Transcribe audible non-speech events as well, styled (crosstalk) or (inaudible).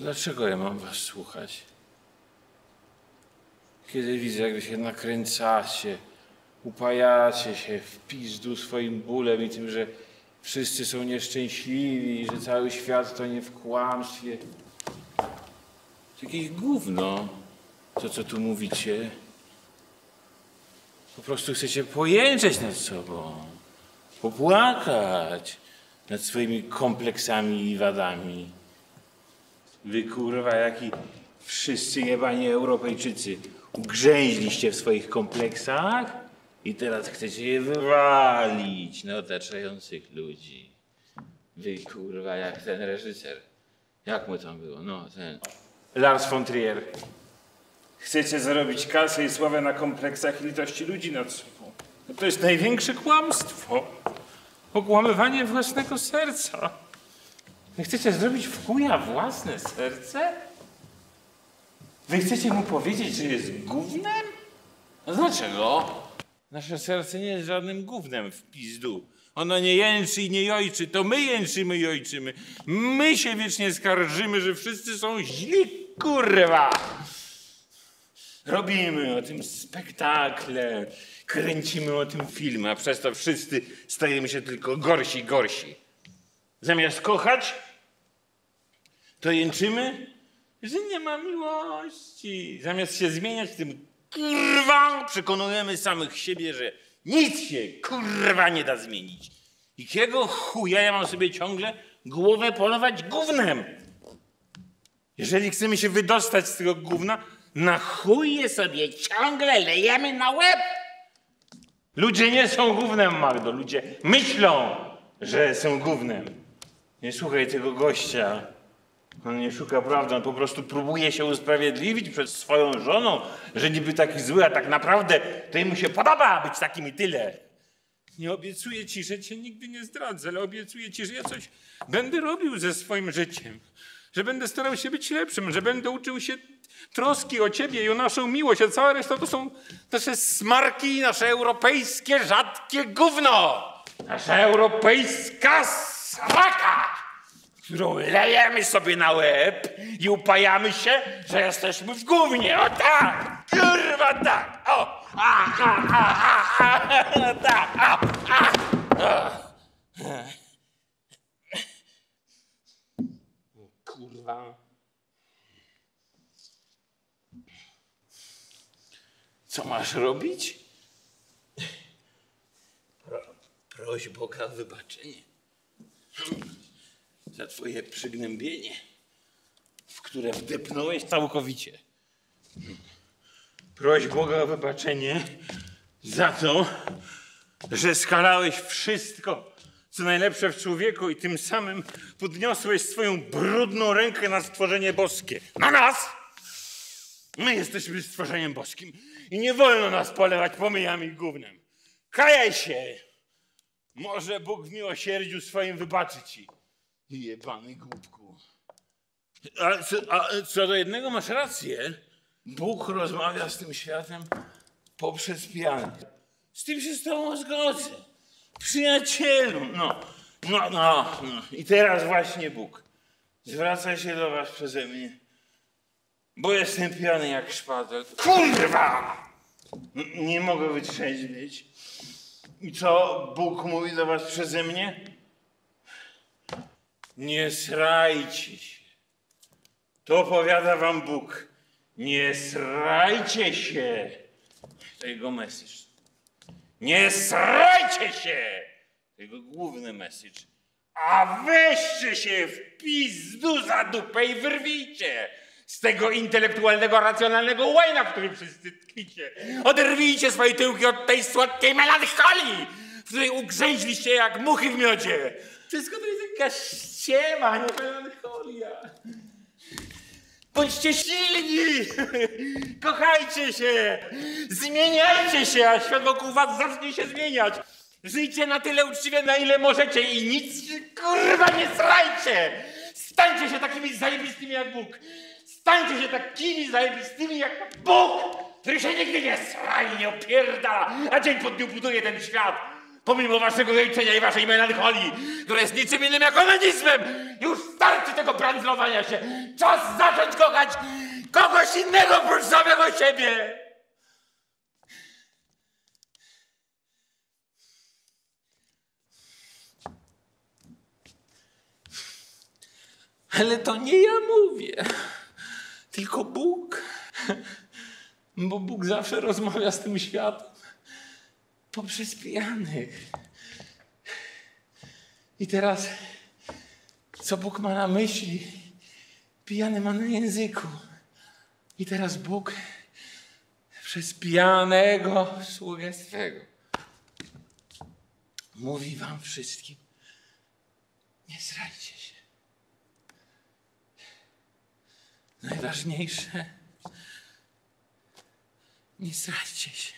Dlaczego ja mam was słuchać? Kiedy widzę, jak wy się nakręcacie, upajacie się w pizdu swoim bólem i tym, że wszyscy są nieszczęśliwi, że cały świat to nie w kłamstwie. To jakieś gówno, to co tu mówicie. Po prostu chcecie pojęczeć nad sobą, popłakać nad swoimi kompleksami i wadami. Wy kurwa, jaki wszyscy jebani Europejczycy ugrzęźliście w swoich kompleksach i teraz chcecie je wywalić na otaczających ludzi. Wy kurwa, jak ten reżyser. Jak mu tam było? No, ten. Lars von Trier. Chcecie zarobić kasę i sławę na kompleksach i litości ludzi nad sobą. No to jest największe kłamstwo. Okłamywanie własnego serca. Wy chcecie zrobić w kuja własne serce? Wy chcecie mu powiedzieć, że jest gównem? No dlaczego? Nasze serce nie jest żadnym gównem w pizdu. Ono nie jęczy i nie jojczy, to my jęczymy i ojczymy. My się wiecznie skarżymy, że wszyscy są źli, kurwa. Robimy o tym spektakle, kręcimy o tym filmy, a przez to wszyscy stajemy się tylko gorsi gorsi. Zamiast kochać, to jęczymy, że nie ma miłości. Zamiast się zmieniać tym kurwa, przekonujemy samych siebie, że nic się kurwa nie da zmienić. I jakiego chuja ja mam sobie ciągle głowę polować gównem? Jeżeli chcemy się wydostać z tego gówna, na chuj je sobie ciągle lejemy na łeb. Ludzie nie są gównem, Magdo. Ludzie myślą, że są gównem. Nie słuchaj tego gościa. On nie szuka prawdy, on po prostu próbuje się usprawiedliwić przed swoją żoną, że niby taki zły, a tak naprawdę to mu się podoba być takim i tyle. Nie obiecuję ci, że cię nigdy nie zdradzę, ale obiecuję ci, że ja coś będę robił ze swoim życiem. Że będę starał się być lepszym, że będę uczył się troski o ciebie i o naszą miłość, a cała reszta to są nasze smarki, nasze europejskie rzadkie gówno. Nasza europejska sraka którą lejemy sobie na łeb i upajamy się, że jesteśmy w gównie. O tak! Kurwa tak! O! A, a, a, a, a, tak! A, a, a. Kurwa. Co masz robić? Pro, proś Boga o wybaczenie za twoje przygnębienie, w które wdepnąłeś całkowicie. Proś Boga o wybaczenie za to, że skalałeś wszystko, co najlepsze w człowieku i tym samym podniosłeś swoją brudną rękę na stworzenie boskie. Na nas! My jesteśmy stworzeniem boskim i nie wolno nas polewać pomyjami i gównem. Kajaj się! Może Bóg w miłosierdziu swoim wybaczy ci. Jebany głupku. A co, a co do jednego masz rację. Bóg rozmawia z tym światem poprzez pianę. Z tym się z tobą zgodzę. Przyjacielu, no, no, no, no. I teraz właśnie Bóg zwraca się do was przeze mnie, bo jestem pijany jak szpadel. Kurwa! Nie mogę wytrzeźwieć. I co Bóg mówi do was przeze mnie? Nie srajcie się. To powiada wam Bóg. Nie srajcie się. To jego message. Nie srajcie się. To jego główny message. A weźcie się w pizdu za dupę i wyrwijcie z tego intelektualnego, racjonalnego łajna, w którym wszyscy tkwicie. Oderwijcie swoje tyłki od tej słodkiej melancholii, w której ugrzęźliście jak muchy w miodzie. Wszystko to jest jakaś ściema, nie melancholia. Bądźcie silni! (laughs) Kochajcie się! Zmieniajcie się, a świat wokół was zacznie się zmieniać! Żyjcie na tyle uczciwie, na ile możecie i nic kurwa nie srajcie! Stańcie się takimi zajebistymi jak Bóg! Stańcie się takimi zajebistymi jak Bóg! Który się nigdy nie sra i nie opierdala, a dzień po dniu buduje ten świat! Pomimo waszego jęczenia i waszej melancholii, która jest niczym innym jak onanizmem, już starczy tego brandzlowania się. Czas zacząć kochać kogoś innego oprócz samego siebie. Ale to nie ja mówię, tylko Bóg. Bo Bóg zawsze rozmawia z tym światem poprzez pijanych. I teraz, co Bóg ma na myśli? Pijany ma na języku. I teraz Bóg przez pijanego sługę swego mówi wam wszystkim, nie zrajcie się. Najważniejsze, nie zrajcie się.